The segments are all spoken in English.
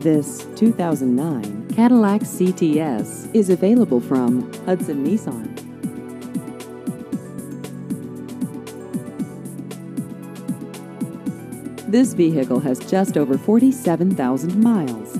This 2009 Cadillac CTS is available from Hudson Nissan. This vehicle has just over 47,000 miles.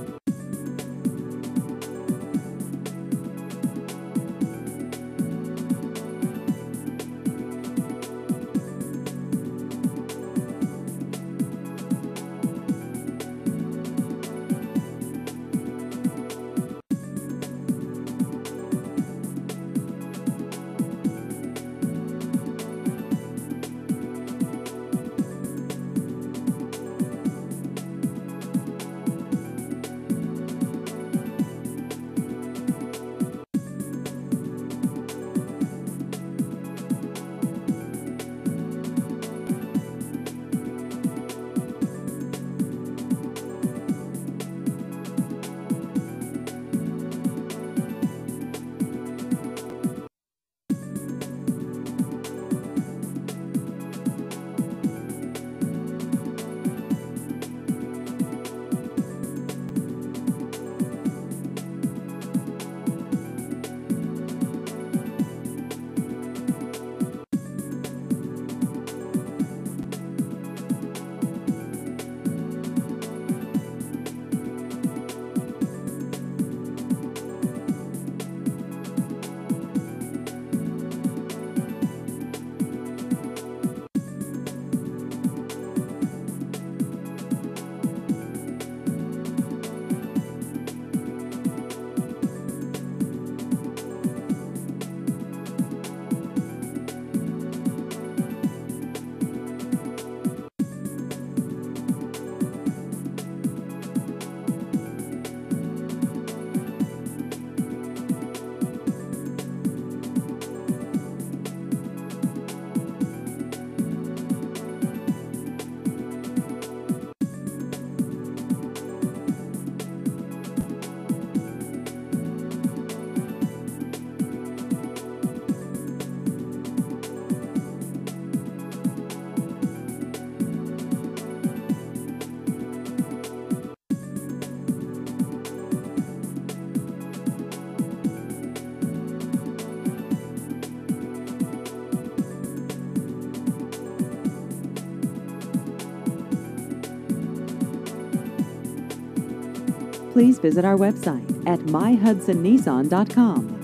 Please visit our website at myhudsonnissan.com.